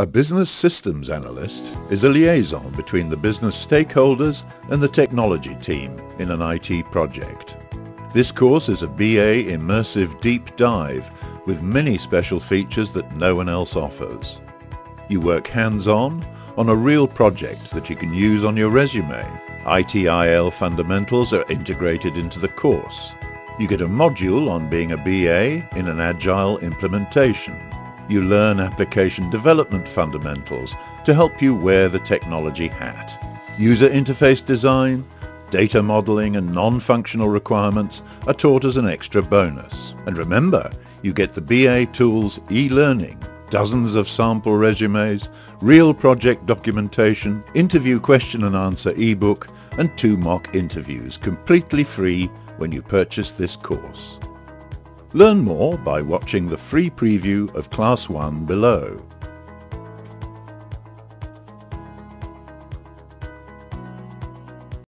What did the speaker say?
A business systems analyst is a liaison between the business stakeholders and the technology team in an IT project. This course is a BA immersive deep dive with many special features that no one else offers. You work hands-on on a real project that you can use on your resume. ITIL fundamentals are integrated into the course. You get a module on being a BA in an agile implementation you learn application development fundamentals to help you wear the technology hat. User interface design, data modeling and non-functional requirements are taught as an extra bonus. And remember, you get the BA Tools e-learning, dozens of sample resumes, real project documentation, interview question and answer ebook, and two mock interviews completely free when you purchase this course. Learn more by watching the free preview of Class 1 below.